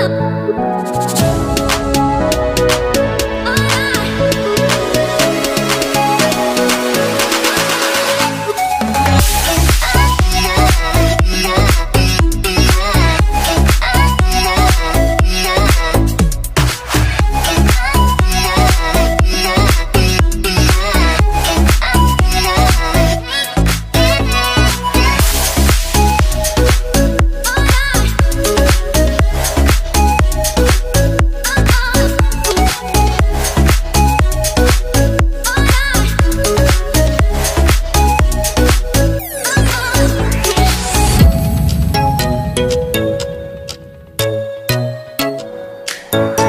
啊。Bye.